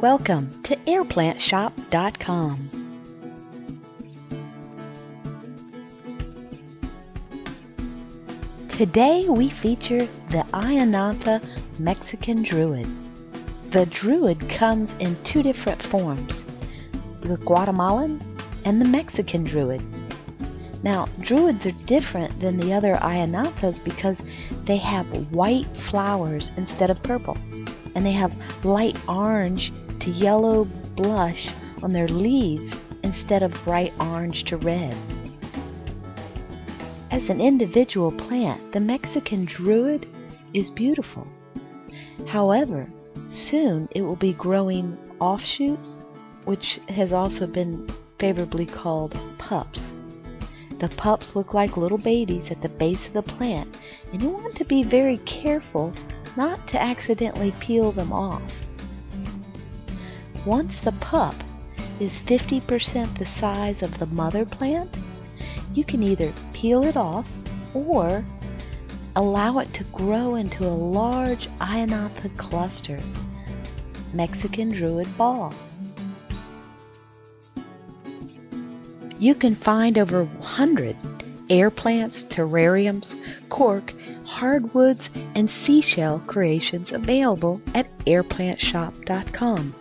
Welcome to airplantshop.com. Today we feature the Ionantha Mexican Druid. The Druid comes in two different forms, the Guatemalan and the Mexican Druid. Now, Druids are different than the other Ionanthas because they have white flowers instead of purple, and they have light orange yellow blush on their leaves instead of bright orange to red. As an individual plant, the Mexican druid is beautiful. However, soon it will be growing offshoots, which has also been favorably called pups. The pups look like little babies at the base of the plant, and you want to be very careful not to accidentally peel them off. Once the pup is 50% the size of the mother plant, you can either peel it off or allow it to grow into a large Ionantha cluster, Mexican Druid Ball. You can find over 100 air plants, terrariums, cork, hardwoods, and seashell creations available at airplantshop.com.